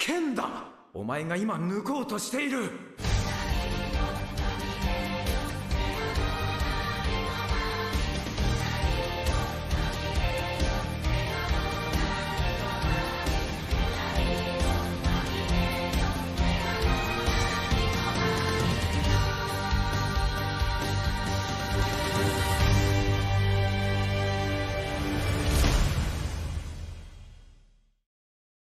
剣だお前が今抜こうとしている。